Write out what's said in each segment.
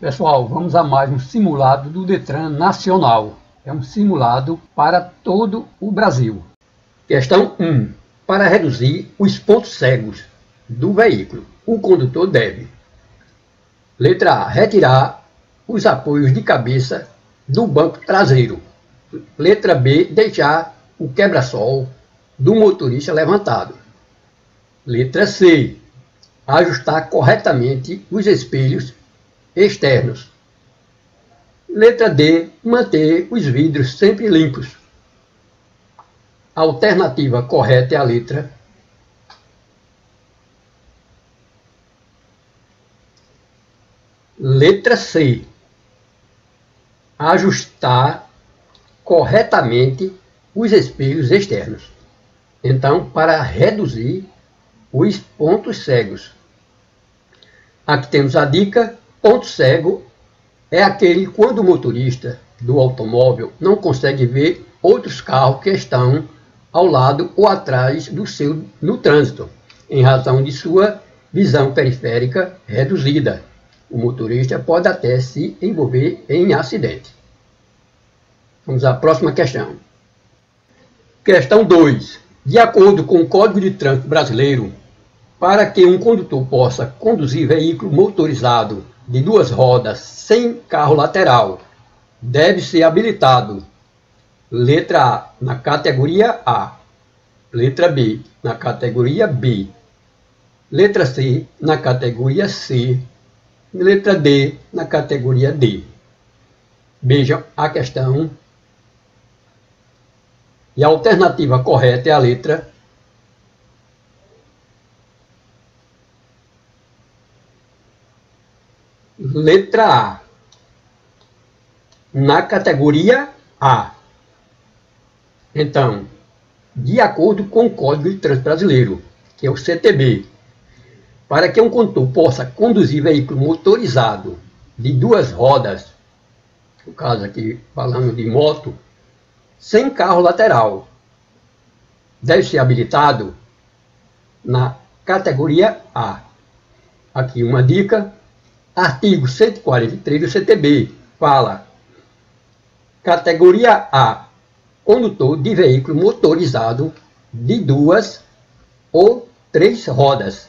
Pessoal, vamos a mais um simulado do Detran Nacional. É um simulado para todo o Brasil. Questão 1. Para reduzir os pontos cegos do veículo, o condutor deve Letra A. Retirar os apoios de cabeça do banco traseiro. Letra B. Deixar o quebra-sol do motorista levantado. Letra C. Ajustar corretamente os espelhos externos. Letra D. Manter os vidros sempre limpos. A alternativa correta é a letra Letra C. Ajustar corretamente os espelhos externos. Então, para reduzir os pontos cegos. Aqui temos a dica Ponto cego é aquele quando o motorista do automóvel não consegue ver outros carros que estão ao lado ou atrás do seu no trânsito, em razão de sua visão periférica reduzida. O motorista pode até se envolver em acidente. Vamos à próxima questão. Questão 2. De acordo com o Código de Trânsito Brasileiro, para que um condutor possa conduzir veículo motorizado de duas rodas sem carro lateral deve ser habilitado. Letra A, na categoria A. Letra B, na categoria B. Letra C, na categoria C. Letra D, na categoria D. Vejam a questão. E a alternativa correta é a letra Letra A. Na categoria A. Então, de acordo com o Código de Trânsito Brasileiro, que é o CTB, para que um condutor possa conduzir veículo motorizado de duas rodas, no caso aqui falando de moto, sem carro lateral, deve ser habilitado na categoria A. Aqui uma dica, Artigo 143 do CTB fala: Categoria A: condutor de veículo motorizado de duas ou três rodas,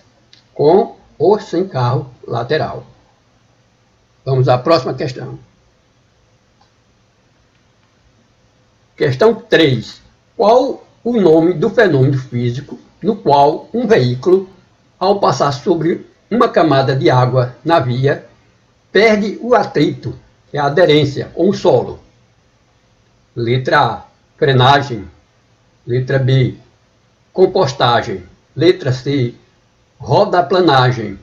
com ou sem carro lateral. Vamos à próxima questão. Questão 3. Qual o nome do fenômeno físico no qual um veículo, ao passar sobre uma camada de água na via perde o atrito, é a aderência com o solo. Letra A, frenagem. Letra B, compostagem. Letra C, rodaplanagem.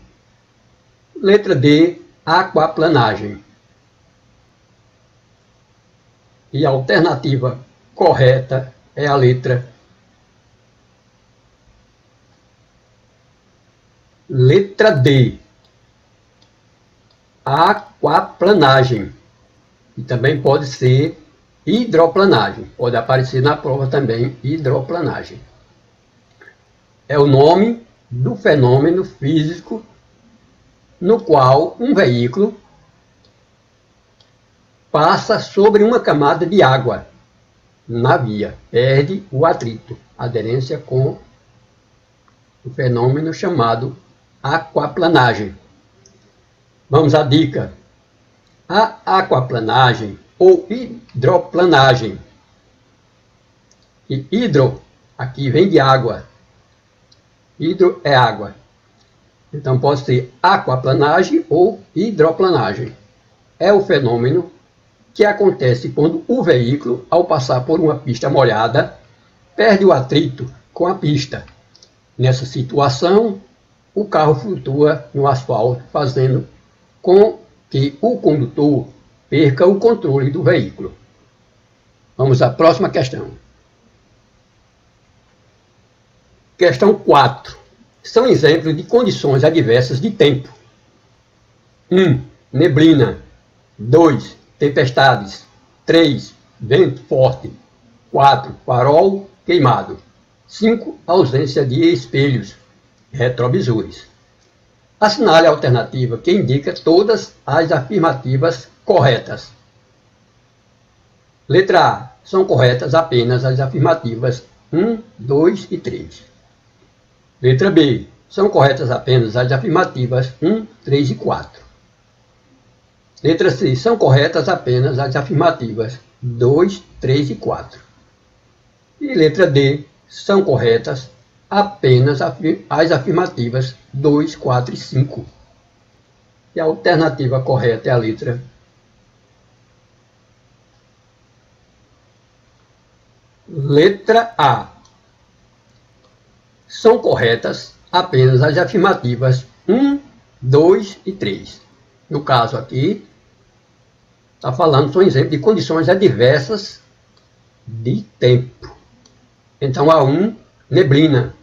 Letra D, aquaplanagem. E a alternativa correta é a letra Letra D. Aquaplanagem. E também pode ser hidroplanagem. Pode aparecer na prova também hidroplanagem. É o nome do fenômeno físico no qual um veículo passa sobre uma camada de água na via, perde o atrito, aderência com o fenômeno chamado aquaplanagem. Vamos à dica. A aquaplanagem ou hidroplanagem. E hidro, aqui vem de água. Hidro é água. Então pode ser aquaplanagem ou hidroplanagem. É o fenômeno que acontece quando o veículo, ao passar por uma pista molhada, perde o atrito com a pista. Nessa situação, o carro flutua no asfalto, fazendo com que o condutor perca o controle do veículo. Vamos à próxima questão. Questão 4. São exemplos de condições adversas de tempo. 1. Um, neblina. 2. Tempestades. 3. Vento forte. 4. Farol queimado. 5. Ausência de espelhos retrovisores. Assinale a alternativa que indica todas as afirmativas corretas. Letra A. São corretas apenas as afirmativas 1, 2 e 3. Letra B. São corretas apenas as afirmativas 1, 3 e 4. Letra C. São corretas apenas as afirmativas 2, 3 e 4. E letra D. São corretas apenas as afirmativas 2, 4 e 5. E a alternativa correta é a letra Letra A. São corretas apenas as afirmativas 1, 2 e 3. No caso aqui, está falando, são exemplos de condições adversas de tempo. Então, a 1, neblina,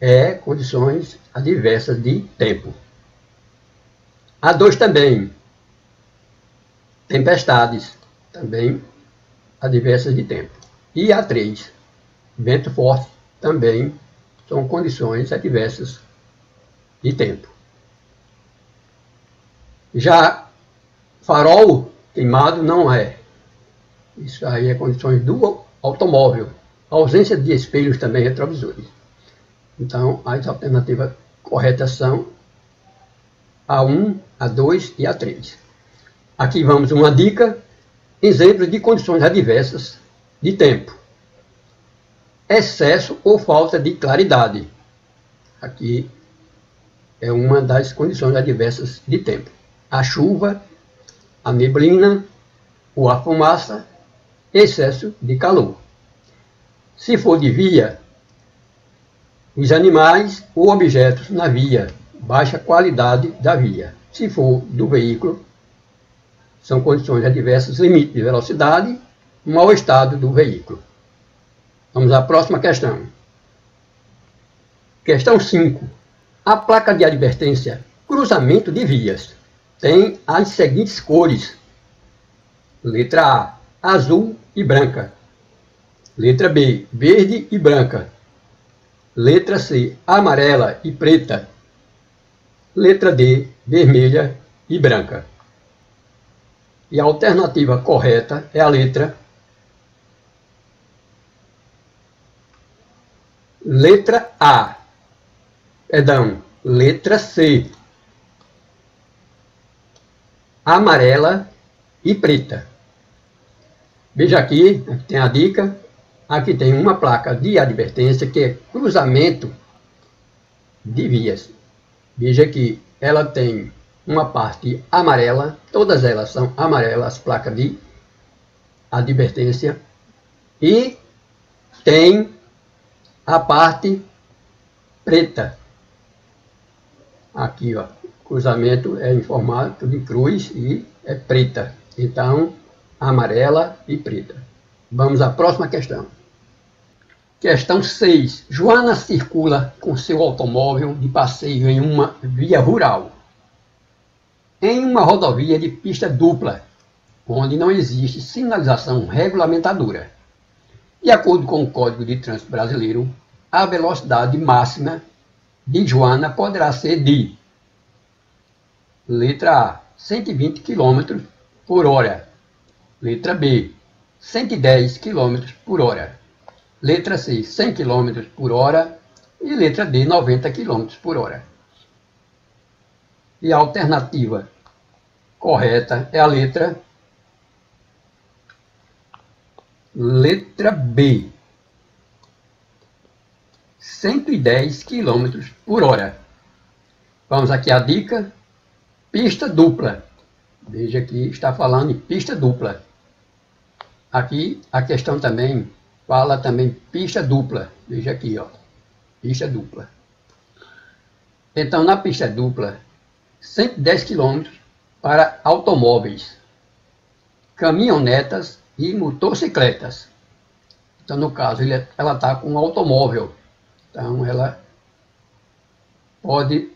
é condições adversas de tempo. A 2 também, tempestades, também adversas de tempo. E a 3, vento forte, também são condições adversas de tempo. Já farol queimado não é. Isso aí é condições do automóvel. A ausência de espelhos também retrovisores. Então, as alternativas corretas são A1, A2 e A3. Aqui vamos uma dica, exemplos de condições adversas de tempo. Excesso ou falta de claridade. Aqui é uma das condições adversas de tempo. A chuva, a neblina, ou a fumaça, excesso de calor. Se for de via, os animais ou objetos na via, baixa qualidade da via. Se for do veículo, são condições adversas, limite de velocidade, mau estado do veículo. Vamos à próxima questão. Questão 5. A placa de advertência cruzamento de vias tem as seguintes cores. Letra A, azul e branca. Letra B, verde e branca. Letra C, amarela e preta. Letra D, vermelha e branca. E a alternativa correta é a letra Letra A. Perdão, letra C. Amarela e preta. Veja aqui, tem a dica. Aqui tem uma placa de advertência que é cruzamento de vias. Veja que ela tem uma parte amarela, todas elas são amarelas, placa de advertência, e tem a parte preta. Aqui, ó, cruzamento é em formato de cruz e é preta. Então, amarela e preta. Vamos à próxima questão. Questão 6. Joana circula com seu automóvel de passeio em uma via rural. Em uma rodovia de pista dupla, onde não existe sinalização regulamentadora. De acordo com o Código de Trânsito Brasileiro, a velocidade máxima de Joana poderá ser de letra A, 120 km por hora. Letra B, 110 km por hora. Letra C, 100 km por hora. E letra D, 90 km por hora. E a alternativa correta é a letra Letra B. 110 km por hora. Vamos aqui a dica. Pista dupla. Veja que está falando em pista dupla. Aqui a questão também fala também pista dupla. Veja aqui, ó. Pista dupla. Então, na pista dupla, 110 km para automóveis, caminhonetas e motocicletas. Então, no caso, é, ela está com um automóvel. Então, ela pode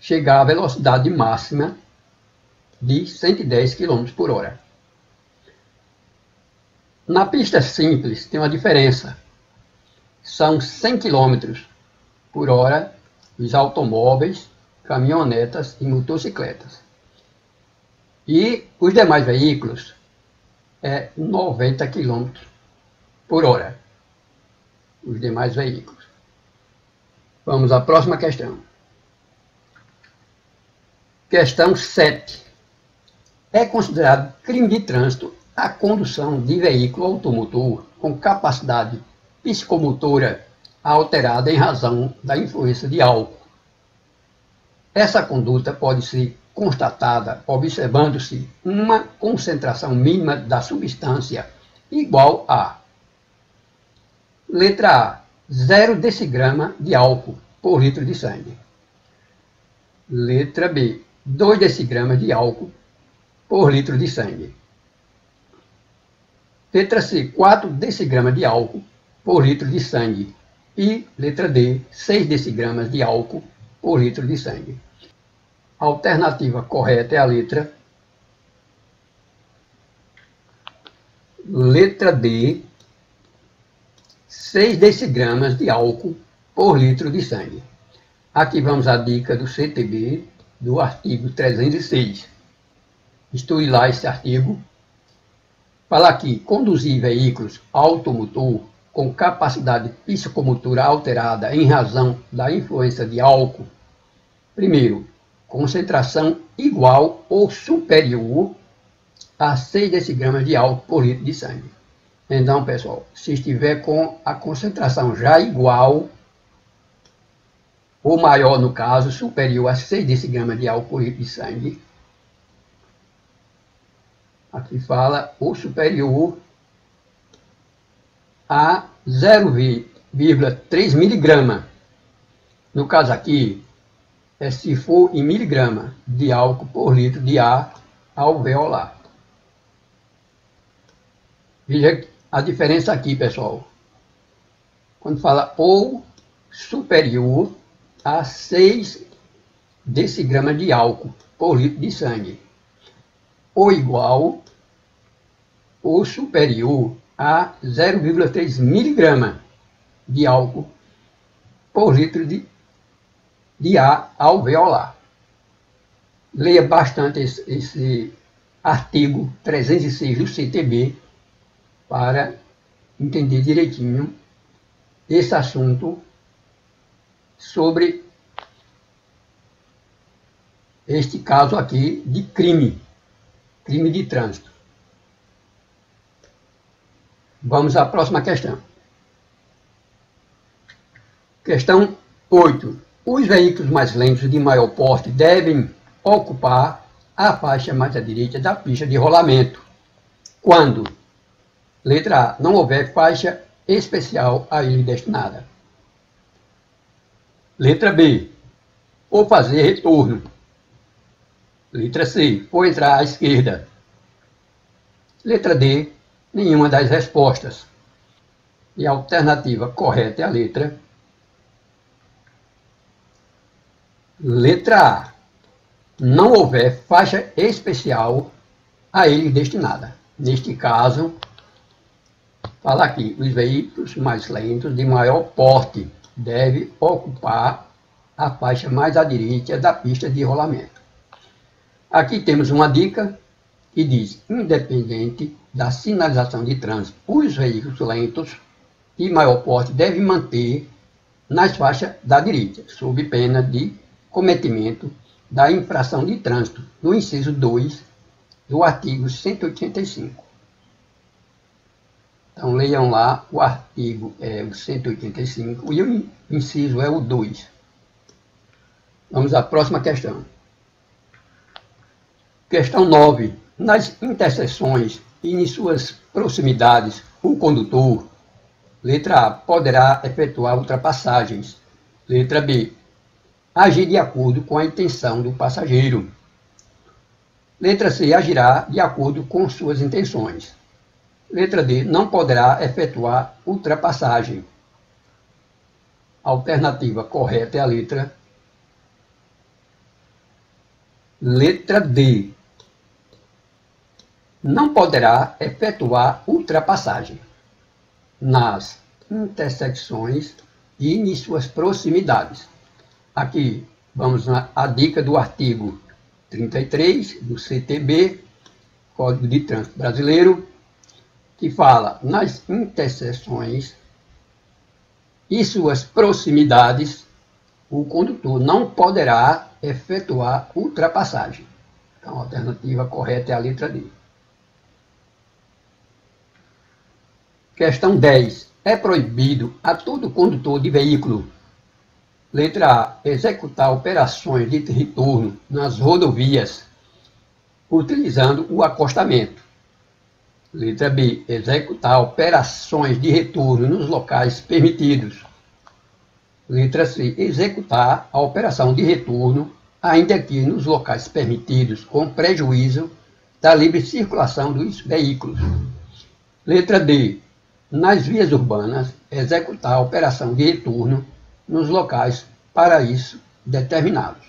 chegar à velocidade máxima de 110 km por hora. Na pista simples tem uma diferença. São 100 km por hora os automóveis, caminhonetas e motocicletas. E os demais veículos é 90 km por hora. Os demais veículos. Vamos à próxima questão. Questão 7. É considerado crime de trânsito a condução de veículo automotor com capacidade psicomotora alterada em razão da influência de álcool. Essa conduta pode ser constatada observando-se uma concentração mínima da substância igual a letra A, 0 decigrama de álcool por litro de sangue. Letra B, 2 decigramas de álcool por litro de sangue. Letra C, 4 decigramas de álcool por litro de sangue. E letra D, 6 decigramas de álcool por litro de sangue. A alternativa correta é a letra Letra D, 6 decigramas de álcool por litro de sangue. Aqui vamos à dica do CTB do artigo 306. Estude lá esse artigo Fala aqui, conduzir veículos automotor com capacidade psicomotora alterada em razão da influência de álcool. Primeiro, concentração igual ou superior a 6 decigramas de álcool por litro de sangue. Então, pessoal, se estiver com a concentração já igual ou maior, no caso, superior a 6 decigramas de álcool por litro de sangue, Aqui fala o superior a 0,3 miligrama. No caso aqui, é se for em miligrama de álcool por litro de ar alveolar. Veja a diferença aqui, pessoal. Quando fala ou superior a 6 decigramas de álcool por litro de sangue ou igual ou superior a 0,3 miligrama de álcool por litro de, de ar alveolar. Leia bastante esse, esse artigo 306 do CTB para entender direitinho esse assunto sobre este caso aqui de crime crime de trânsito. Vamos à próxima questão. Questão 8. Os veículos mais lentos de maior porte devem ocupar a faixa mais à direita da pista de rolamento. Quando? Letra A. Não houver faixa especial a ele destinada. Letra B. Ou fazer retorno. Letra C, for entrar à esquerda. Letra D, nenhuma das respostas. E a alternativa correta é a letra Letra A. Não houver faixa especial a ele destinada. Neste caso, fala aqui, os veículos mais lentos de maior porte devem ocupar a faixa mais à direita da pista de rolamento. Aqui temos uma dica que diz, independente da sinalização de trânsito, os veículos lentos e maior porte devem manter nas faixas da direita, sob pena de cometimento da infração de trânsito, no inciso 2 do artigo 185. Então, leiam lá, o artigo é o 185 e o inciso é o 2. Vamos à próxima questão. Questão 9. Nas interseções e em suas proximidades, o condutor, letra A, poderá efetuar ultrapassagens. Letra B, agir de acordo com a intenção do passageiro. Letra C, agirá de acordo com suas intenções. Letra D, não poderá efetuar ultrapassagem. A alternativa correta é a letra Letra D não poderá efetuar ultrapassagem nas intersecções e em suas proximidades. aqui vamos à dica do artigo 33 do CTB, Código de Trânsito Brasileiro, que fala nas interseções e suas proximidades, o condutor não poderá efetuar ultrapassagem. Então, a alternativa correta é a letra D. Questão 10. É proibido a todo condutor de veículo, letra A, executar operações de retorno nas rodovias, utilizando o acostamento. Letra B, executar operações de retorno nos locais permitidos. Letra C, executar a operação de retorno, ainda que nos locais permitidos, com prejuízo da livre circulação dos veículos. Letra D, nas vias urbanas, executar a operação de retorno nos locais para isso determinados.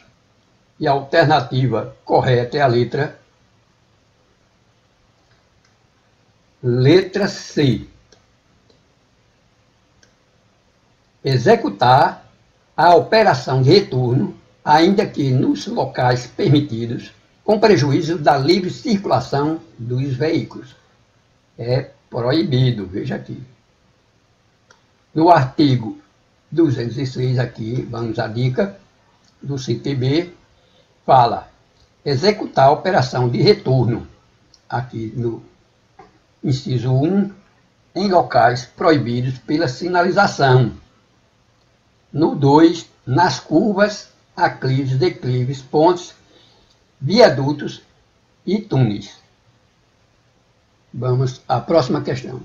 E a alternativa correta é a letra letra C. Executar a operação de retorno, ainda que nos locais permitidos, com prejuízo da livre circulação dos veículos. É proibido, veja aqui. No artigo 206 aqui, vamos à dica do CTB, fala executar a operação de retorno, aqui no inciso 1, em locais proibidos pela sinalização. No 2, nas curvas, aclives, declives, pontes, viadutos e túneis. Vamos à próxima questão.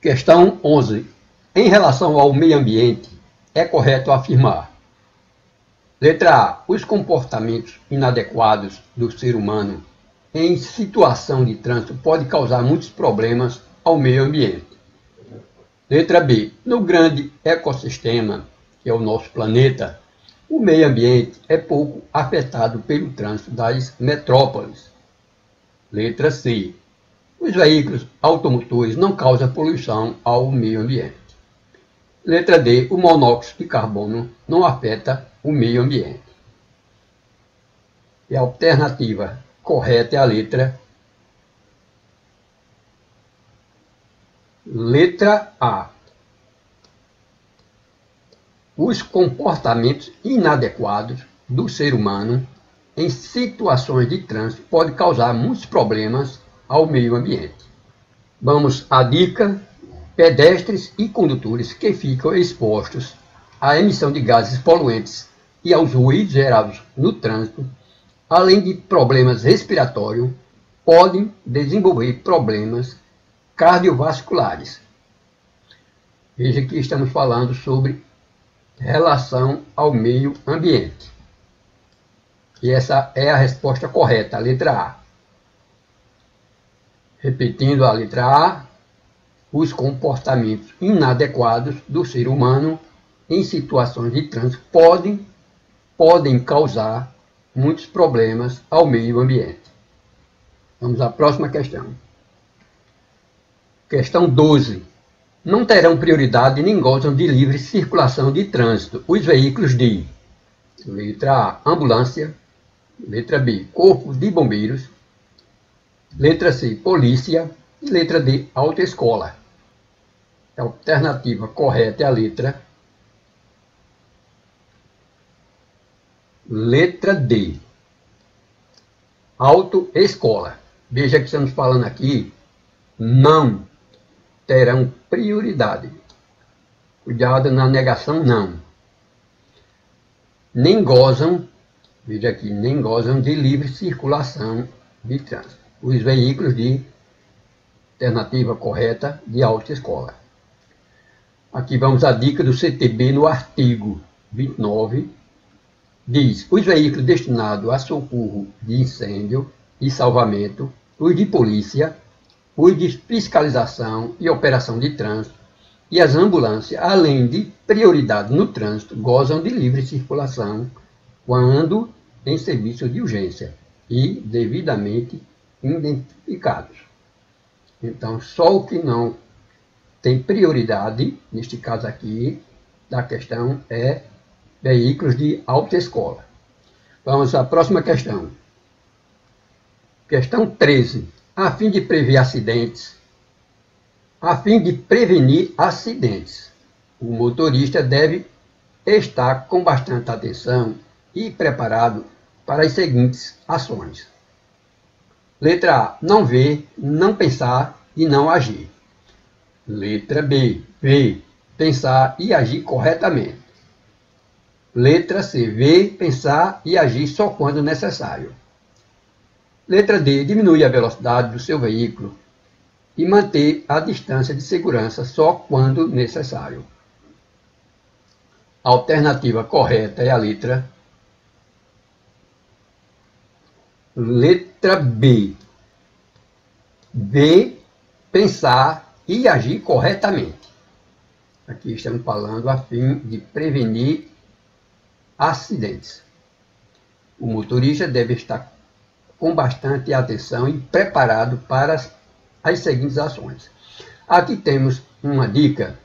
Questão 11. Em relação ao meio ambiente, é correto afirmar: letra A. Os comportamentos inadequados do ser humano em situação de trânsito pode causar muitos problemas ao meio ambiente. Letra B. No grande ecossistema, que é o nosso planeta, o meio ambiente é pouco afetado pelo trânsito das metrópoles. Letra C. Os veículos automotores não causam poluição ao meio ambiente. Letra D. O monóxido de carbono não afeta o meio ambiente. E a alternativa correta é a letra Letra A. Os comportamentos inadequados do ser humano em situações de trânsito podem causar muitos problemas ao meio ambiente. Vamos à dica pedestres e condutores que ficam expostos à emissão de gases poluentes e aos ruídos gerados no trânsito, além de problemas respiratórios, podem desenvolver problemas cardiovasculares. Veja que estamos falando sobre relação ao meio ambiente. E essa é a resposta correta, a letra A. Repetindo a letra A, os comportamentos inadequados do ser humano em situações de trânsito podem, podem causar muitos problemas ao meio ambiente. Vamos à próxima questão. Questão 12. Não terão prioridade nem gozam de livre circulação de trânsito os veículos de letra A, ambulância, letra B, corpo de bombeiros, letra C, polícia e letra D, autoescola. A alternativa correta é a letra letra D. Autoescola. Veja que estamos falando aqui, não terão prioridade. Cuidado na negação, não. Nem gozam, veja aqui, nem gozam de livre circulação de trânsito. Os veículos de alternativa correta de autoescola. Aqui vamos à dica do CTB no artigo 29. Diz: os veículos destinados a socorro de incêndio e salvamento, os de polícia, os de fiscalização e operação de trânsito e as ambulâncias, além de prioridade no trânsito, gozam de livre circulação quando em serviço de urgência e devidamente identificados. Então, só o que não tem prioridade, neste caso aqui, da questão é veículos de autoescola. Vamos à próxima questão. Questão 13. A fim de prever acidentes, a fim de prevenir acidentes, o motorista deve estar com bastante atenção e preparado para as seguintes ações. Letra A. Não ver, não pensar e não agir. Letra B. Ver, pensar e agir corretamente. Letra C. Ver, pensar e agir só quando necessário. Letra D. Diminui a velocidade do seu veículo e manter a distância de segurança só quando necessário. A alternativa correta é a letra Letra B. B. Pensar e agir corretamente. Aqui estamos falando a fim de prevenir acidentes. O motorista deve estar com bastante atenção e preparado para as, as seguintes ações. Aqui temos uma dica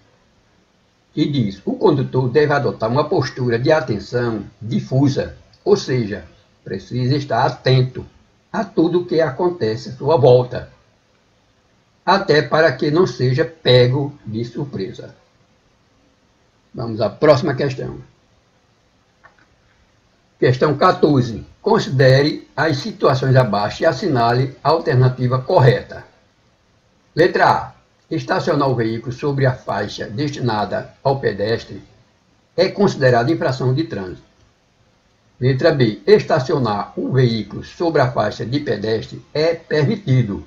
que diz: o condutor deve adotar uma postura de atenção difusa, ou seja, precisa estar atento a tudo o que acontece à sua volta, até para que não seja pego de surpresa. Vamos à próxima questão. Questão 14. Considere as situações abaixo e assinale a alternativa correta. Letra A. Estacionar o veículo sobre a faixa destinada ao pedestre é considerado infração de trânsito. Letra B. Estacionar um veículo sobre a faixa de pedestre é permitido.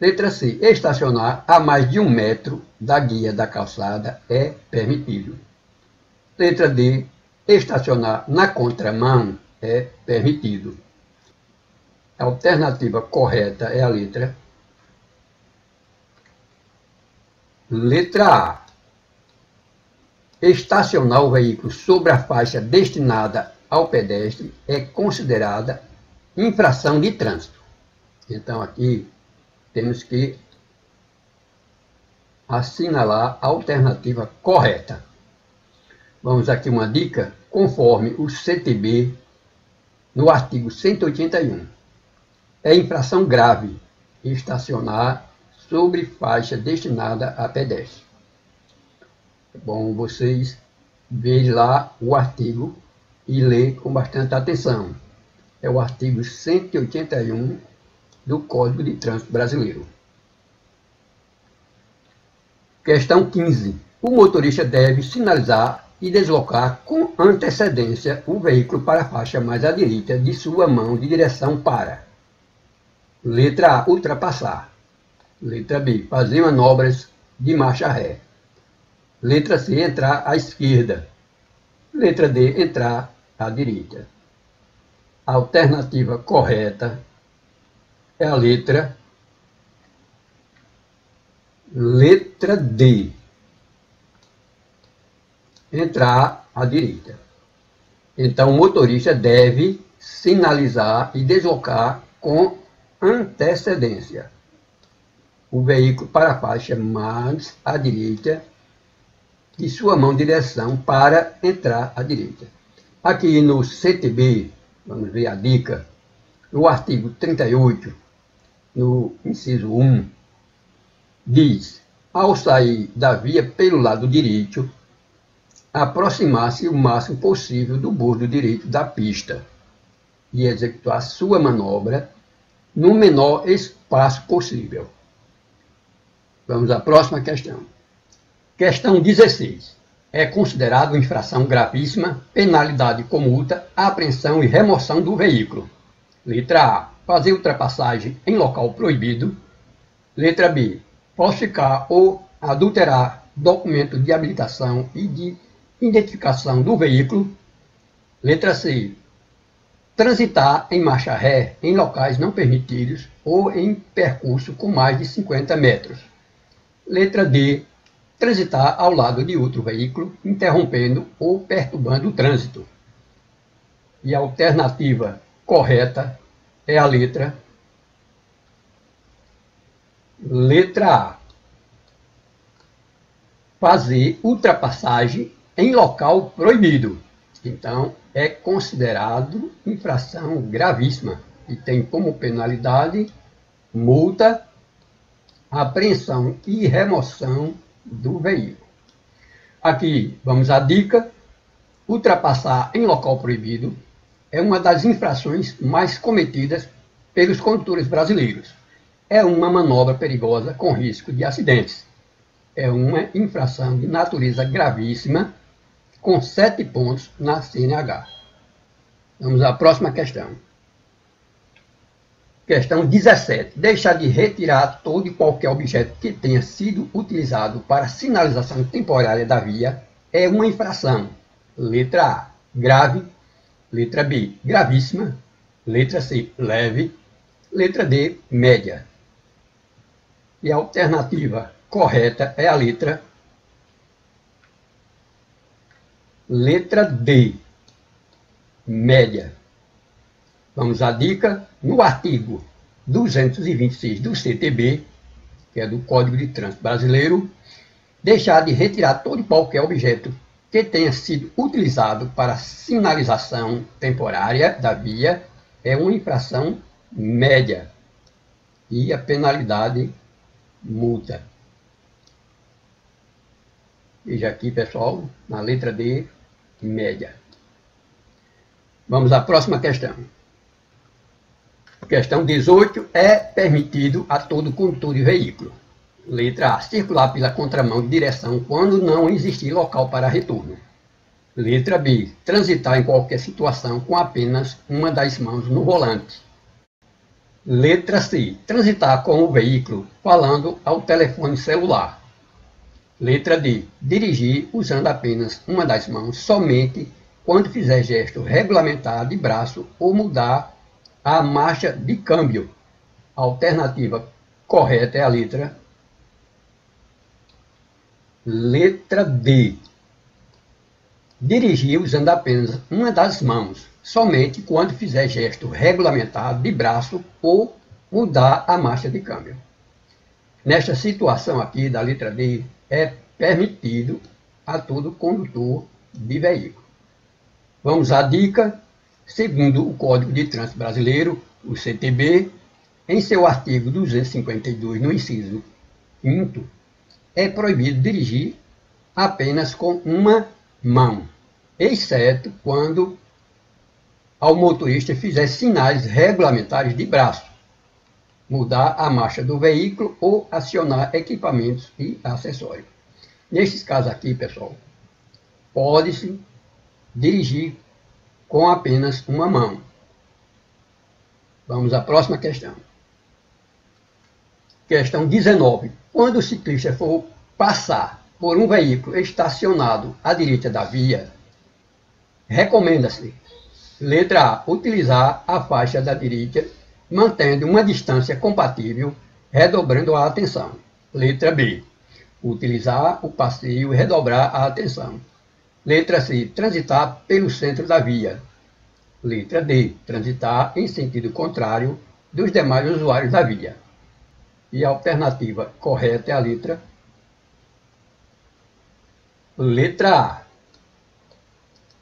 Letra C. Estacionar a mais de um metro da guia da calçada é permitido. Letra D. Estacionar na contramão é permitido. A alternativa correta é a letra Letra A estacionar o veículo sobre a faixa destinada ao pedestre é considerada infração de trânsito. Então aqui temos que assinalar a alternativa correta. Vamos aqui uma dica, conforme o CTB, no artigo 181. É infração grave estacionar sobre faixa destinada a pedestre. É bom vocês verem lá o artigo e ler com bastante atenção. É o artigo 181 do Código de Trânsito Brasileiro. Questão 15. O motorista deve sinalizar e deslocar com antecedência o veículo para a faixa mais à direita de sua mão de direção para. Letra A. Ultrapassar. Letra B. Fazer manobras de marcha ré. Letra C, entrar à esquerda. Letra D, entrar à direita. A alternativa correta é a letra letra D. Entrar à direita. Então, o motorista deve sinalizar e deslocar com antecedência o veículo para a faixa mais à direita de sua mão direção para entrar à direita. Aqui no CTB, vamos ver a dica, no artigo 38, no inciso 1, diz, ao sair da via pelo lado direito, aproximar-se o máximo possível do bordo direito da pista e executar sua manobra no menor espaço possível. Vamos à próxima questão. Questão 16. É considerado infração gravíssima, penalidade com multa, apreensão e remoção do veículo. Letra A. Fazer ultrapassagem em local proibido. Letra B. Falsificar ou adulterar documento de habilitação e de identificação do veículo. Letra C. Transitar em marcha ré em locais não permitidos ou em percurso com mais de 50 metros. Letra D transitar ao lado de outro veículo, interrompendo ou perturbando o trânsito. E a alternativa correta é a letra letra A. Fazer ultrapassagem em local proibido. Então, é considerado infração gravíssima e tem como penalidade multa, apreensão e remoção do veículo. Aqui vamos à dica: ultrapassar em local proibido é uma das infrações mais cometidas pelos condutores brasileiros. É uma manobra perigosa com risco de acidentes. É uma infração de natureza gravíssima, com sete pontos na CNH. Vamos à próxima questão. Questão 17. Deixar de retirar todo e qualquer objeto que tenha sido utilizado para sinalização temporária da via é uma infração. Letra A, grave. Letra B, gravíssima. Letra C, leve. Letra D, média. E a alternativa correta é a letra letra D, média. Vamos à dica. No artigo 226 do CTB, que é do Código de Trânsito Brasileiro, deixar de retirar todo e qualquer objeto que tenha sido utilizado para sinalização temporária da via é uma infração média e a penalidade multa. Veja aqui, pessoal, na letra D, média. Vamos à próxima questão. Questão 18. É permitido a todo condutor de veículo. Letra A. Circular pela contramão de direção quando não existir local para retorno. Letra B. Transitar em qualquer situação com apenas uma das mãos no volante. Letra C. Transitar com o veículo falando ao telefone celular. Letra D. Dirigir usando apenas uma das mãos somente quando fizer gesto regulamentar de braço ou mudar a marcha de câmbio. A alternativa correta é a letra letra D. Dirigir usando apenas uma das mãos, somente quando fizer gesto regulamentado de braço ou mudar a marcha de câmbio. Nesta situação aqui da letra D, é permitido a todo condutor de veículo. Vamos à dica Segundo o Código de Trânsito Brasileiro, o CTB, em seu artigo 252, no inciso 5, é proibido dirigir apenas com uma mão, exceto quando ao motorista fizer sinais regulamentares de braço, mudar a marcha do veículo ou acionar equipamentos e acessórios. Nesses casos aqui, pessoal, pode-se dirigir com apenas uma mão. Vamos à próxima questão. Questão 19. Quando o ciclista for passar por um veículo estacionado à direita da via, recomenda-se, letra A, utilizar a faixa da direita mantendo uma distância compatível, redobrando a atenção. Letra B, utilizar o passeio e redobrar a atenção. Letra C. Transitar pelo centro da via. Letra D. Transitar em sentido contrário dos demais usuários da via. E a alternativa correta é a letra Letra A.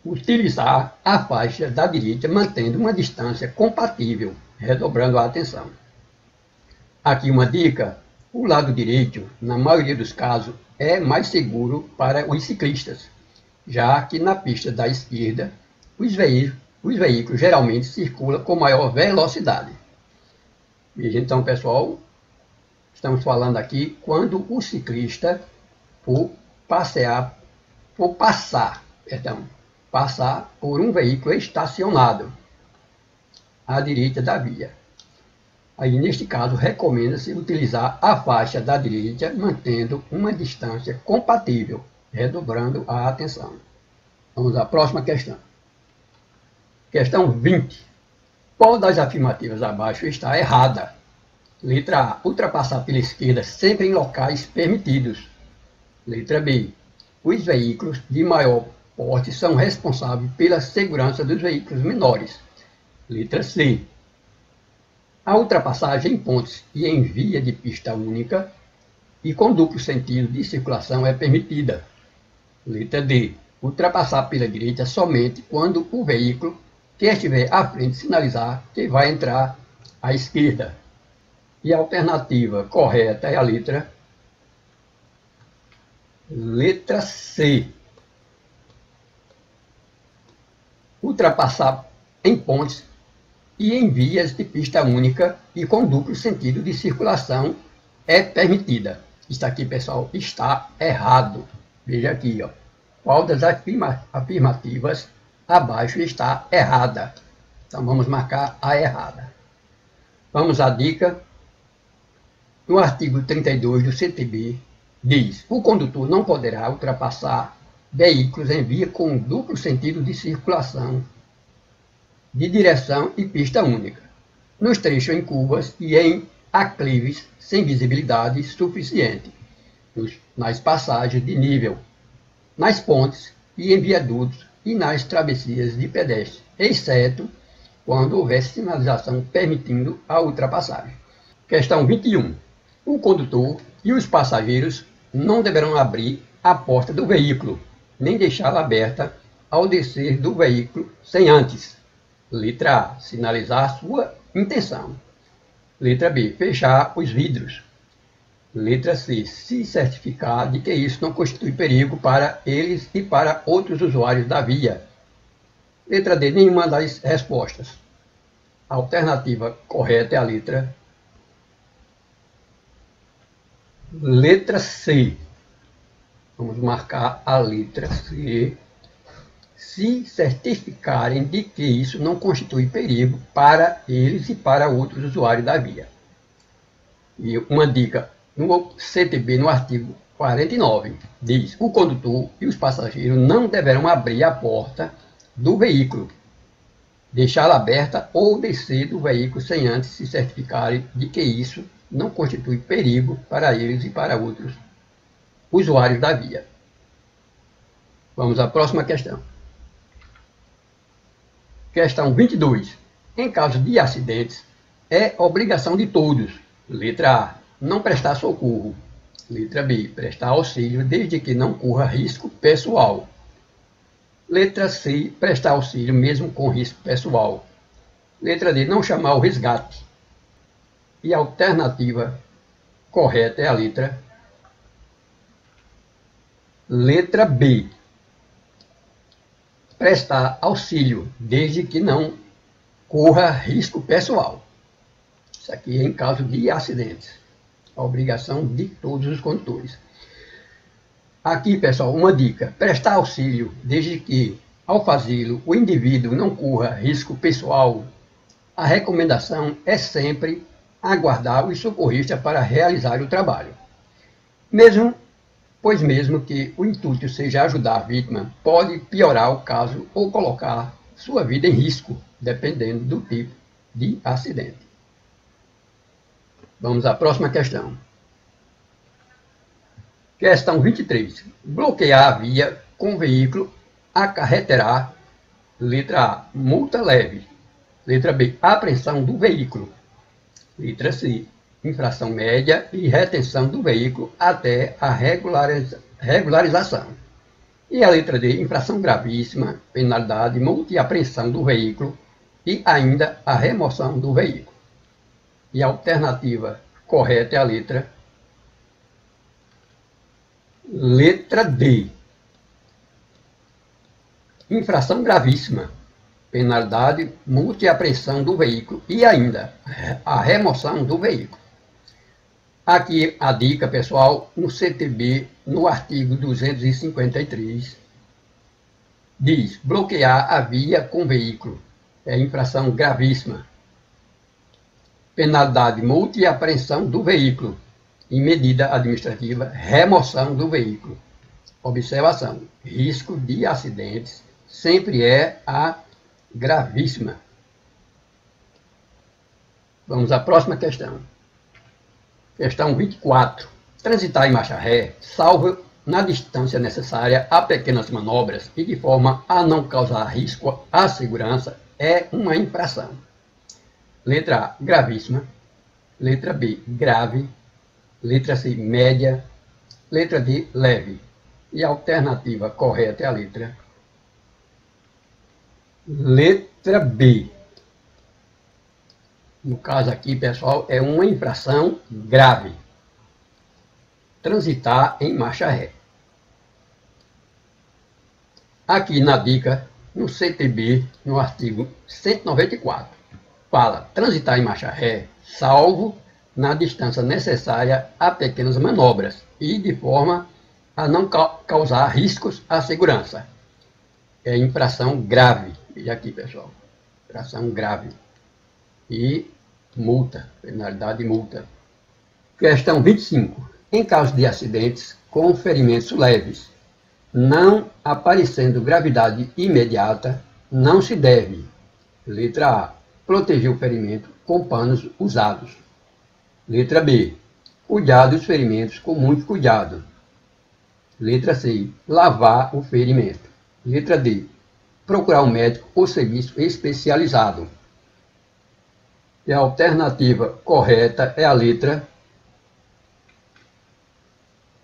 Utilizar a faixa da direita mantendo uma distância compatível, redobrando a atenção. Aqui uma dica: o lado direito, na maioria dos casos, é mais seguro para os ciclistas já que na pista da esquerda os veículos, os veículos geralmente circulam com maior velocidade. Veja então, pessoal, estamos falando aqui quando o ciclista for passear, for passar, perdão, passar por um veículo estacionado à direita da via. Aí, neste caso, recomenda-se utilizar a faixa da direita, mantendo uma distância compatível redobrando a atenção. Vamos à próxima questão. Questão 20. Qual das afirmativas abaixo está errada? Letra A. Ultrapassar pela esquerda sempre em locais permitidos. Letra B. Os veículos de maior porte são responsáveis pela segurança dos veículos menores. Letra C. A ultrapassagem em pontes e em via de pista única e com duplo sentido de circulação é permitida. Letra D. ultrapassar pela direita somente quando o veículo que estiver à frente sinalizar que vai entrar à esquerda. E a alternativa correta é a letra letra C. Ultrapassar em pontes e em vias de pista única e com duplo sentido de circulação é permitida. Isso aqui, pessoal, está errado. Veja aqui, ó. Qual das afirma afirmativas abaixo está errada? Então vamos marcar a errada. Vamos à dica. No artigo 32 do CTB diz: o condutor não poderá ultrapassar veículos em via com duplo sentido de circulação de direção e pista única, nos trechos em curvas e em aclives sem visibilidade suficiente, nas passagens de nível, nas pontes e em viadutos e nas travessias de pedestre, exceto quando houver sinalização permitindo a ultrapassagem. Questão 21. O condutor e os passageiros não deverão abrir a porta do veículo, nem deixá-la aberta ao descer do veículo sem antes Letra A. Sinalizar sua intenção. Letra B. Fechar os vidros. Letra C. Se certificar de que isso não constitui perigo para eles e para outros usuários da via. Letra D. Nenhuma das respostas. A alternativa correta é a letra Letra C. Vamos marcar a letra C se certificarem de que isso não constitui perigo para eles e para outros usuários da via. E uma dica, no CTB, no artigo 49, diz: o condutor e os passageiros não deverão abrir a porta do veículo, deixá-la aberta ou descer do veículo sem antes se certificarem de que isso não constitui perigo para eles e para outros usuários da via. Vamos à próxima questão. Questão 22. Em caso de acidentes, é obrigação de todos. Letra A. Não prestar socorro. Letra B. Prestar auxílio desde que não corra risco pessoal. Letra C. Prestar auxílio mesmo com risco pessoal. Letra D. Não chamar o resgate. E a alternativa correta é a letra Letra B prestar auxílio, desde que não corra risco pessoal. Isso aqui é em caso de acidentes. A obrigação de todos os condutores. Aqui, pessoal, uma dica: prestar auxílio, desde que, ao fazê-lo, o indivíduo não corra risco pessoal. A recomendação é sempre aguardar os socorristas para realizar o trabalho. Mesmo pois mesmo que o intuito seja ajudar a vítima, pode piorar o caso ou colocar sua vida em risco, dependendo do tipo de acidente. Vamos à próxima questão. Questão 23. Bloquear a via com veículo acarreterá, letra A, multa leve. Letra B, apreensão do veículo. Letra C, infração média e retenção do veículo até a regulariza regularização. E a letra D, infração gravíssima, penalidade, multa e apreensão do veículo e ainda a remoção do veículo. E a alternativa correta é a letra letra D. Infração gravíssima, penalidade, multa e apreensão do veículo e ainda a remoção do veículo. Aqui a dica, pessoal, no CTB, no artigo 253, diz bloquear a via com veículo. É infração gravíssima. Penalidade, multa e apreensão do veículo. Em medida administrativa, remoção do veículo. Observação: risco de acidentes sempre é a gravíssima. Vamos à próxima questão. Questão 24. Transitar em marcha ré, salvo na distância necessária a pequenas manobras e de forma a não causar risco à segurança, é uma infração. Letra A, gravíssima. Letra B, grave. Letra C, média. Letra D, leve. E a alternativa correta é a letra. Letra B. No caso aqui, pessoal, é uma infração grave. Transitar em marcha ré. Aqui na dica, no CTB, no artigo 194, fala transitar em marcha ré, salvo na distância necessária a pequenas manobras e de forma a não causar riscos à segurança. É infração grave. Veja aqui, pessoal. Infração grave. E multa, penalidade de multa. Questão 25. Em caso de acidentes com ferimentos leves, não aparecendo gravidade imediata, não se deve, letra A, proteger o ferimento com panos usados. Letra B, cuidar dos ferimentos com muito cuidado. Letra C, lavar o ferimento. Letra D, procurar um médico ou serviço especializado. E a alternativa correta é a letra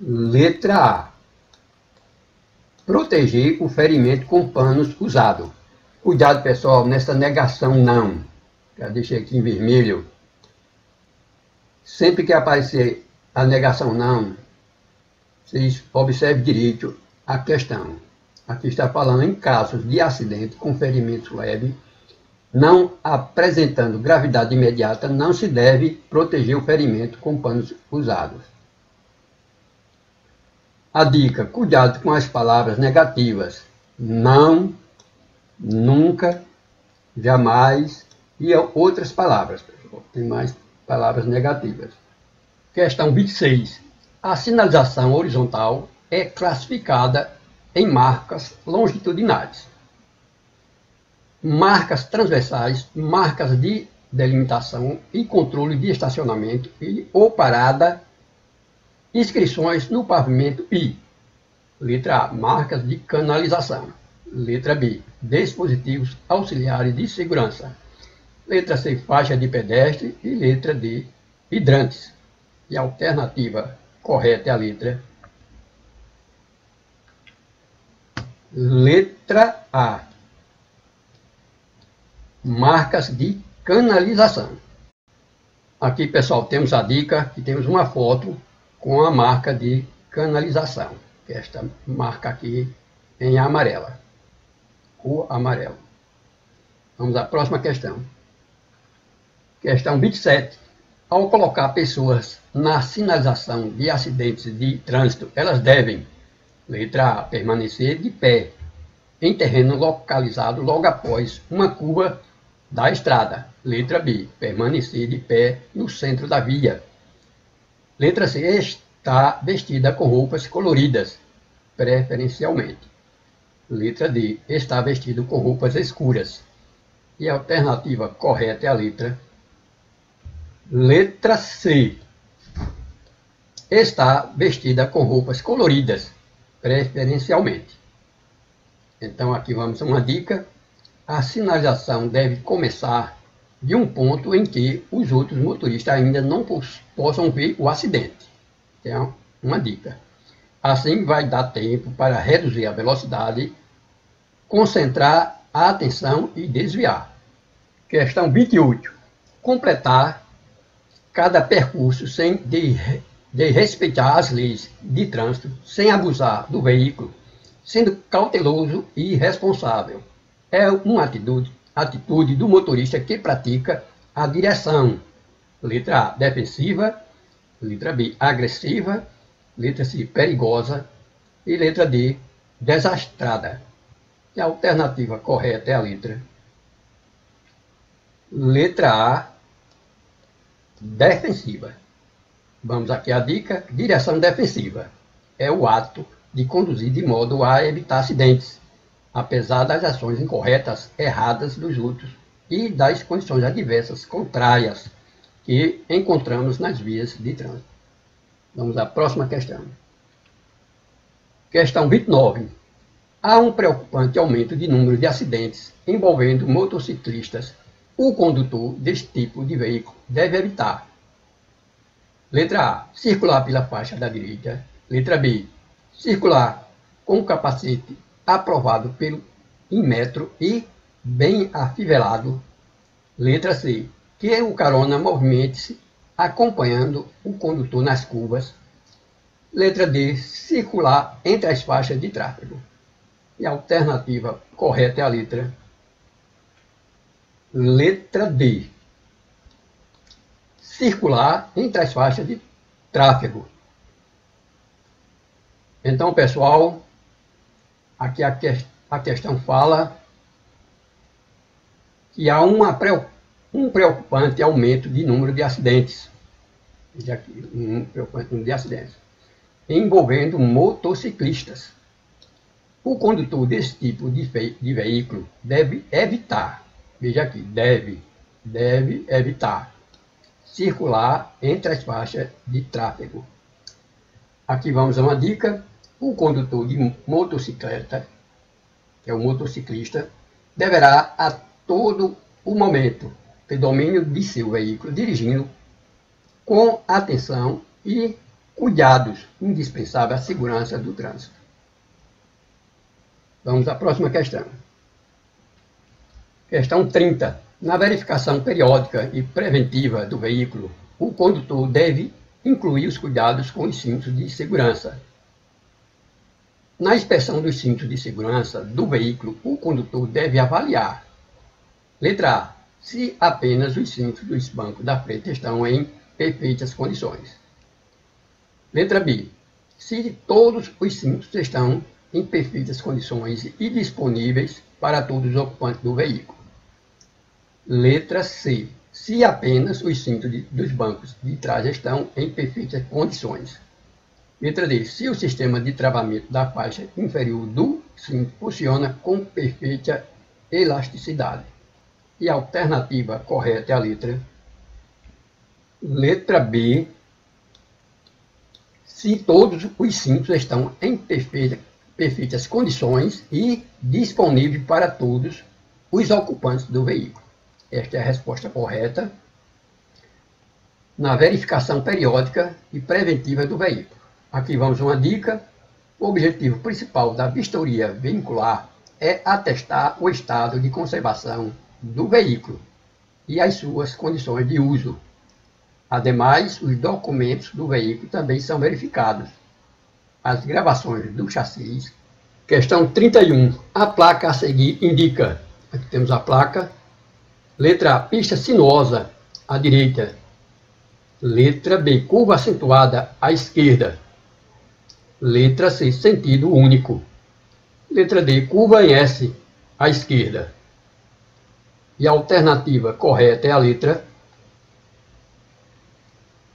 letra A. Proteger o ferimento com panos usados. Cuidado, pessoal, nessa negação não. Já deixei aqui em vermelho. Sempre que aparecer a negação não, vocês observem direito a questão. Aqui está falando em casos de acidente com ferimento leve, não apresentando gravidade imediata, não se deve proteger o ferimento com panos usados. A dica: cuidado com as palavras negativas. Não, nunca, jamais e outras palavras. Tem mais palavras negativas. Questão 26. A sinalização horizontal é classificada em marcas longitudinais, marcas transversais, marcas de delimitação e controle de estacionamento e ou parada, inscrições no pavimento e letra A, marcas de canalização. Letra B, dispositivos auxiliares de segurança. Letra C, faixa de pedestre e letra D, hidrantes. E a alternativa correta é a letra Letra A. Marcas de canalização. Aqui, pessoal, temos a dica que temos uma foto com a marca de canalização. É esta marca aqui em amarela. Cor amarelo. Vamos à próxima questão. Questão 27. Ao colocar pessoas na sinalização de acidentes de trânsito, elas devem Letra A. Permanecer de pé em terreno localizado logo após uma curva da estrada. Letra B. Permanecer de pé no centro da via. Letra C. Está vestida com roupas coloridas, preferencialmente. Letra D. Está vestido com roupas escuras. E a alternativa correta é a letra Letra C. Está vestida com roupas coloridas, preferencialmente. Então aqui vamos a uma dica. A sinalização deve começar de um ponto em que os outros motoristas ainda não possam ver o acidente. Então, uma dica. Assim vai dar tempo para reduzir a velocidade, concentrar a atenção e desviar. Questão 28. Completar cada percurso sem de de respeitar as leis de trânsito sem abusar do veículo, sendo cauteloso e responsável. É uma atitude, atitude do motorista que pratica a direção. Letra A, defensiva. Letra B, agressiva. Letra C, perigosa. E letra D, desastrada. E a alternativa correta é a letra. Letra A, defensiva. Vamos aqui a dica: direção defensiva. É o ato de conduzir de modo a evitar acidentes, apesar das ações incorretas, erradas dos outros e das condições adversas contrárias que encontramos nas vias de trânsito. Vamos à próxima questão. Questão 29. Há um preocupante aumento de número de acidentes envolvendo motociclistas. O condutor deste tipo de veículo deve evitar Letra A. Circular pela faixa da direita. Letra B. Circular com capacete aprovado pelo Inmetro e bem afivelado. Letra C. Que o carona movimente-se acompanhando o condutor nas curvas. Letra D. Circular entre as faixas de tráfego. E a alternativa correta é a letra letra D. Circular entre as faixas de tráfego. Então, pessoal, aqui a, que, a questão fala que há uma, um preocupante aumento de número de acidentes. Um preocupante número de acidentes envolvendo motociclistas. O condutor desse tipo de, de veículo deve evitar, veja aqui, deve, deve evitar circular entre as faixas de tráfego. Aqui vamos a uma dica. O condutor de motocicleta, que é o motociclista, deverá a todo o momento ter domínio de seu veículo, dirigindo com atenção e cuidados indispensáveis à segurança do trânsito. Vamos à próxima questão. Questão 30. Na verificação periódica e preventiva do veículo, o condutor deve incluir os cuidados com os cintos de segurança. Na inspeção dos cintos de segurança do veículo, o condutor deve avaliar. Letra A. Se apenas os cintos dos bancos da frente estão em perfeitas condições. Letra B. Se todos os cintos estão em perfeitas condições e disponíveis para todos os ocupantes do veículo. Letra C. Se apenas os cintos de, dos bancos de trás estão em perfeitas condições. Letra D. Se o sistema de travamento da faixa inferior do cinto funciona com perfeita elasticidade. E a alternativa correta é a letra Letra B. Se todos os cintos estão em perfeita perfeitas condições e disponível para todos os ocupantes do veículo. Esta é a resposta correta na verificação periódica e preventiva do veículo. Aqui vamos uma dica. O objetivo principal da vistoria veicular é atestar o estado de conservação do veículo e as suas condições de uso. Ademais, os documentos do veículo também são verificados as gravações do chassi. Questão 31. A placa a seguir indica. Aqui temos a placa. Letra A, pista sinuosa à direita. Letra B, curva acentuada à esquerda. Letra C, sentido único. Letra D, curva em S à esquerda. E a alternativa correta é a letra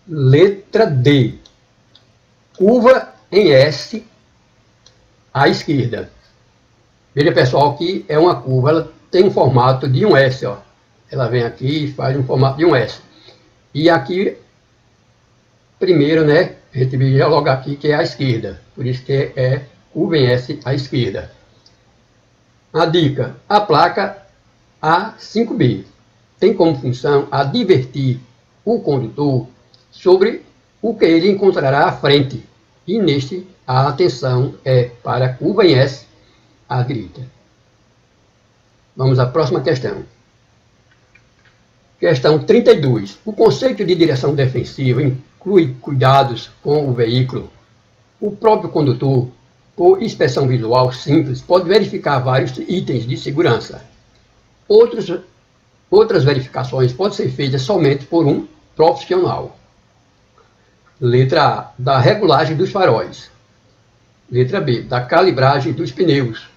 letra D. Curva em S à esquerda. Veja, pessoal, que é uma curva, ela tem um formato de um S, ó. Ela vem aqui e faz um formato de um S. E aqui, primeiro, né, a gente vai logo aqui que é a esquerda. Por isso que é, é curva em S à esquerda. A dica, a placa A5B tem como função advertir o condutor sobre o que ele encontrará à frente e neste, a atenção é para curva em S à direita. Vamos à próxima questão. Questão 32. O conceito de direção defensiva inclui cuidados com o veículo. O próprio condutor, por inspeção visual simples, pode verificar vários itens de segurança. Outros, outras verificações podem ser feitas somente por um profissional. Letra A, da regulagem dos faróis. Letra B, da calibragem dos pneus.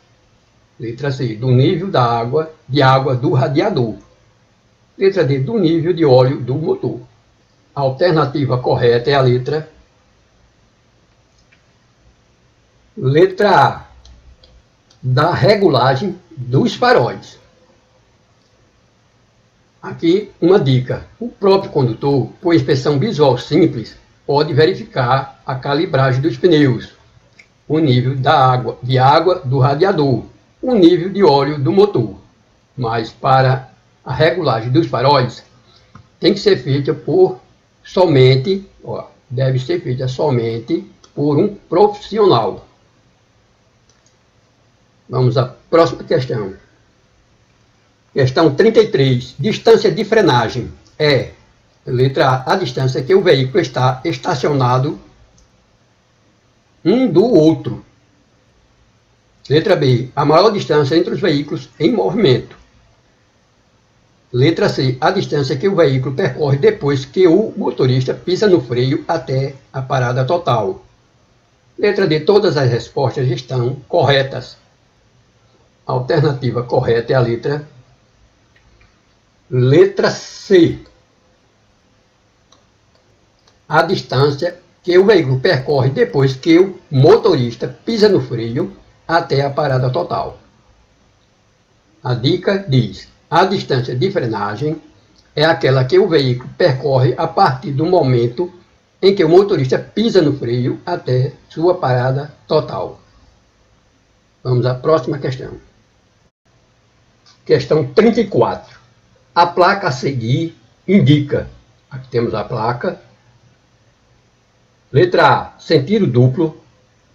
Letra C, do nível da água, de água do radiador. Letra D, do nível de óleo do motor. A alternativa correta é a letra Letra A, da regulagem dos faróis. Aqui uma dica. O próprio condutor, por inspeção visual simples, pode verificar a calibragem dos pneus, o nível da água, de água do radiador, o nível de óleo do motor. Mas para a regulagem dos faróis tem que ser feita por somente, ó, deve ser feita somente por um profissional. Vamos à próxima questão. Questão 33. Distância de frenagem é, letra A, a distância que o veículo está estacionado um do outro. Letra B, a maior distância entre os veículos em movimento. Letra C, a distância que o veículo percorre depois que o motorista pisa no freio até a parada total. Letra D, todas as respostas estão corretas. A alternativa correta é a letra Letra C. A distância que o veículo percorre depois que o motorista pisa no freio até a parada total. A dica diz: a distância de frenagem é aquela que o veículo percorre a partir do momento em que o motorista pisa no freio até sua parada total. Vamos à próxima questão. Questão 34. A placa a seguir indica. Aqui temos a placa. Letra A, sentido duplo.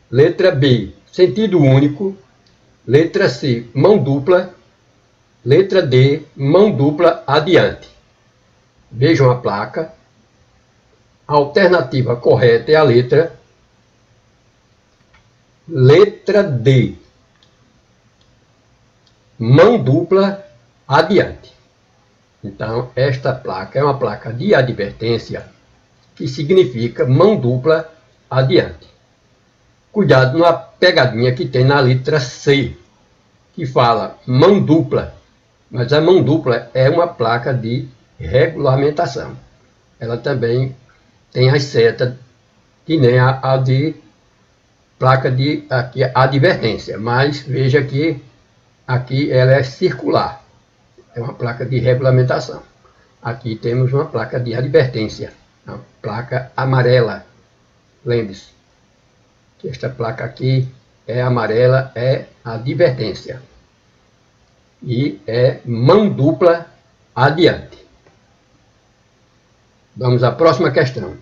Letra B, sentido único. Letra C, mão dupla. Letra D, mão dupla adiante. Vejam a placa. A alternativa correta é a letra Letra D. Mão dupla adiante. Então, esta placa é uma placa de advertência que significa mão dupla adiante. Cuidado na pegadinha que tem na letra C, que fala mão dupla, mas a mão dupla é uma placa de regulamentação. Ela também tem as setas que nem a, a de placa de aqui, advertência, mas veja que aqui ela é circular é uma placa de regulamentação. Aqui temos uma placa de advertência, uma placa amarela. Lembre-se que esta placa aqui é amarela, é advertência. E é mão dupla adiante. Vamos à próxima questão.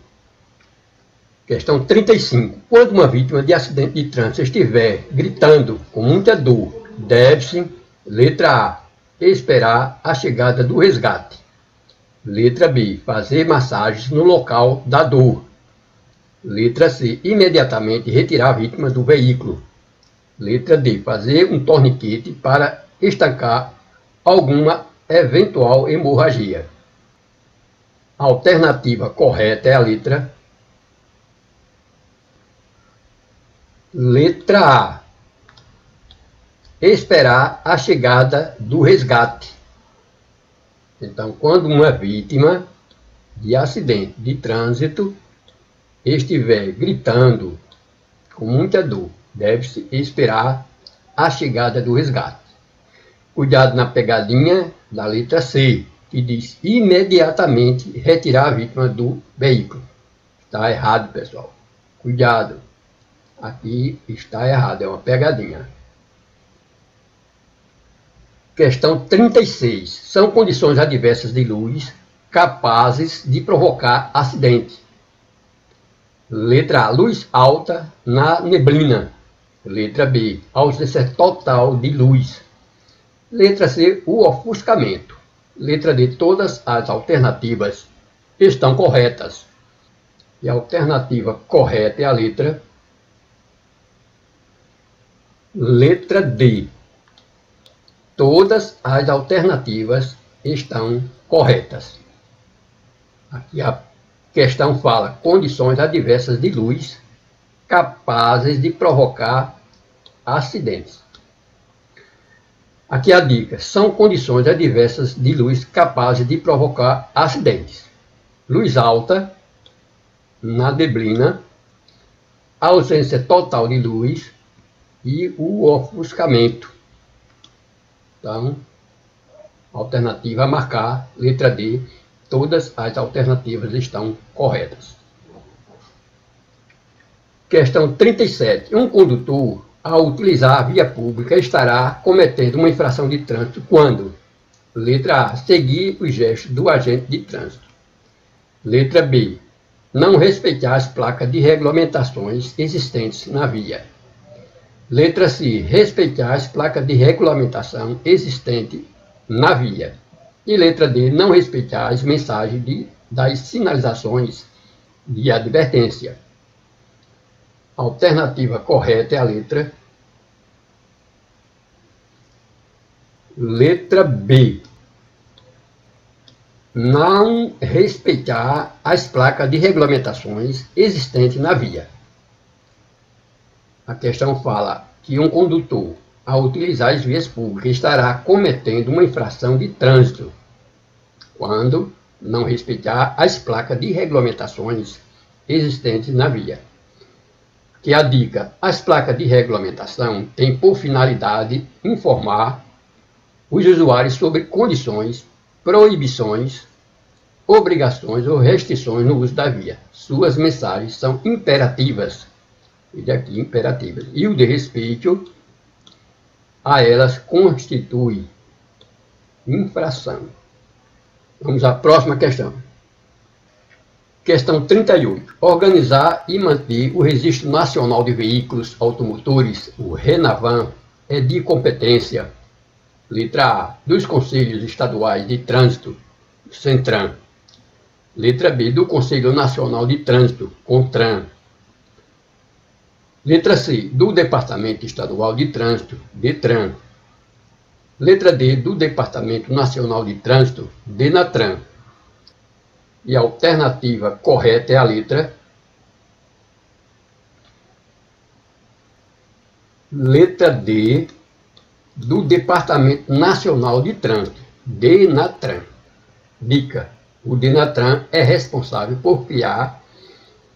Questão 35. Quando uma vítima de acidente de trânsito estiver gritando com muita dor, deve-se, letra A, esperar a chegada do resgate. Letra B. Fazer massagens no local da dor. Letra C. Imediatamente retirar a vítima do veículo. Letra D. Fazer um torniquete para estancar alguma eventual hemorragia. A alternativa correta é a letra Letra A esperar a chegada do resgate. Então, quando uma vítima de acidente de trânsito estiver gritando com muita dor, deve-se esperar a chegada do resgate. Cuidado na pegadinha da letra C, que diz imediatamente retirar a vítima do veículo. Está errado, pessoal. Cuidado. Aqui está errado, é uma pegadinha. Questão 36. São condições adversas de luz capazes de provocar acidente. Letra A. Luz alta na neblina. Letra B. Ausência total de luz. Letra C. O ofuscamento. Letra D. Todas as alternativas estão corretas. E a alternativa correta é a letra Letra D. Todas as alternativas estão corretas. Aqui a questão fala condições adversas de luz capazes de provocar acidentes. Aqui a dica: são condições adversas de luz capazes de provocar acidentes. Luz alta na neblina, ausência total de luz e o ofuscamento. Então, alternativa a marcar, letra D, todas as alternativas estão corretas. Questão 37. Um condutor, ao utilizar a via pública, estará cometendo uma infração de trânsito quando? Letra A. Seguir os gestos do agente de trânsito. Letra B. Não respeitar as placas de regulamentações existentes na via. Letra C. Respeitar as placas de regulamentação existentes na via. E letra D. Não respeitar as mensagens de, das sinalizações de advertência. Alternativa correta é a letra Letra B. Não respeitar as placas de regulamentações existentes na via. A questão fala que um condutor, ao utilizar as vias públicas, estará cometendo uma infração de trânsito quando não respeitar as placas de regulamentações existentes na via. Que a dica: as placas de regulamentação têm por finalidade informar os usuários sobre condições, proibições, obrigações ou restrições no uso da via. Suas mensagens são imperativas, e aqui imperativas, e o de respeito a elas constitui infração. Vamos à próxima questão. Questão 38. Organizar e manter o Registro Nacional de Veículos Automotores, o RENAVAN, é de competência Letra A, dos Conselhos Estaduais de Trânsito, CENTRAN. Letra B, do Conselho Nacional de Trânsito, CONTRAN. Letra C, do Departamento Estadual de Trânsito, DETRAN. Letra D, do Departamento Nacional de Trânsito, DENATRAN. E a alternativa correta é a letra Letra D, do Departamento Nacional de Trânsito, DENATRAN. Dica: o DENATRAN é responsável por criar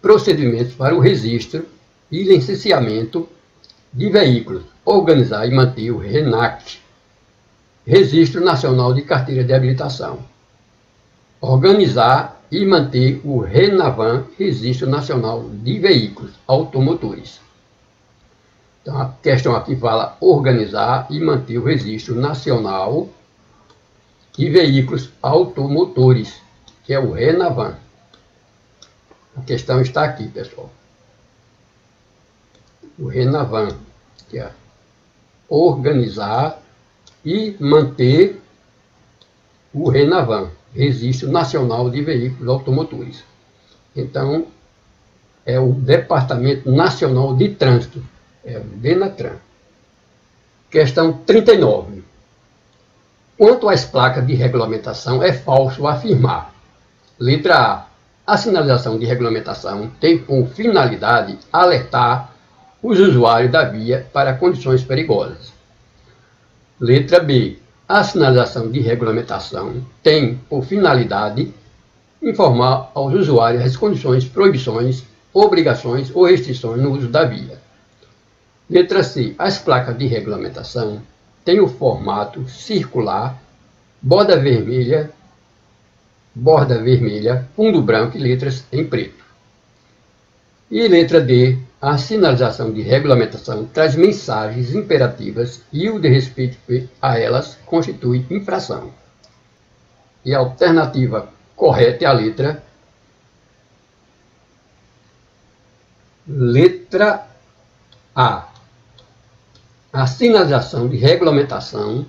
procedimentos para o registro e licenciamento de veículos, organizar e manter o RENACT, Registro Nacional de Carteira de Habilitação, organizar e manter o RENAVAN, Registro Nacional de Veículos Automotores então, a questão aqui fala organizar e manter o registro nacional de veículos automotores, que é o RENAVAN. A questão está aqui, pessoal. O RENAVAN, que é organizar e manter o RENAVAN, Registro Nacional de Veículos Automotores. Então, é o Departamento Nacional de Trânsito é o Denatran. Questão 39. Quanto às placas de regulamentação, é falso afirmar. Letra A. A sinalização de regulamentação tem por finalidade alertar os usuários da via para condições perigosas. Letra B. A sinalização de regulamentação tem por finalidade informar aos usuários as condições, proibições, obrigações ou restrições no uso da via. Letra C. As placas de regulamentação têm o formato circular, borda vermelha, borda vermelha, fundo branco e letras em preto. E letra D. A sinalização de regulamentação traz mensagens imperativas e o desrespeito a elas constitui infração. E a alternativa correta é a letra letra A. A sinalização de regulamentação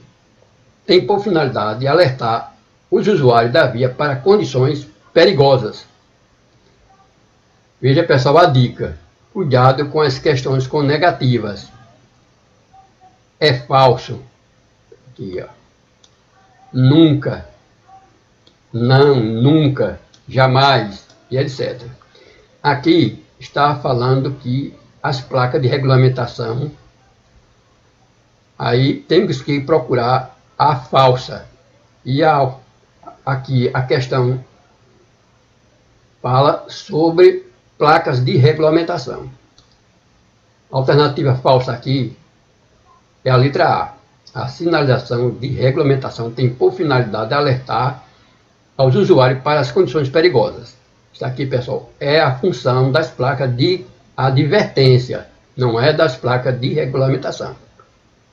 tem por finalidade alertar os usuários da via para condições perigosas. Veja, pessoal, a dica. Cuidado com as questões com negativas. É falso. Aqui, ó. Nunca. Não, nunca. Jamais. E etc. Aqui está falando que as placas de regulamentação Aí temos que procurar a falsa. E a, aqui a questão fala sobre placas de regulamentação. A alternativa falsa aqui é a letra A. A sinalização de regulamentação tem por finalidade alertar aos usuários para as condições perigosas. Isso aqui, pessoal, é a função das placas de advertência, não é das placas de regulamentação.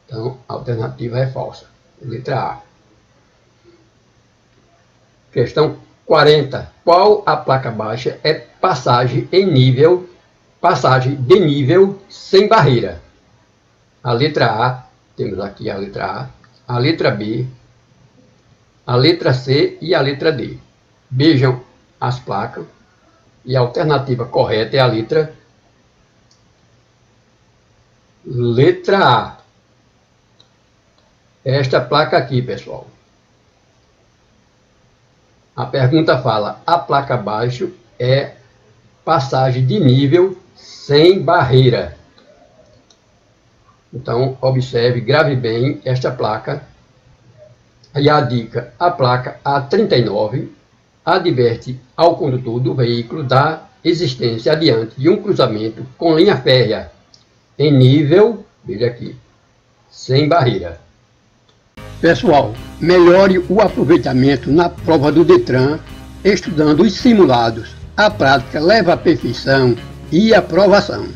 Então, a alternativa é falsa. Letra A. Questão 40. Qual a placa baixa é passagem em nível, passagem de nível sem barreira? A letra A, temos aqui a letra A, a letra B, a letra C e a letra D. Vejam as placas e a alternativa correta é a letra letra A. Esta placa aqui, pessoal. A pergunta fala: a placa abaixo é passagem de nível sem barreira. Então, observe, grave bem esta placa. E a dica: a placa A39 adverte ao condutor do veículo da existência adiante de um cruzamento com linha férrea em nível, veja aqui, sem barreira. Pessoal, melhore o aproveitamento na prova do Detran estudando os simulados. A prática leva à perfeição e aprovação.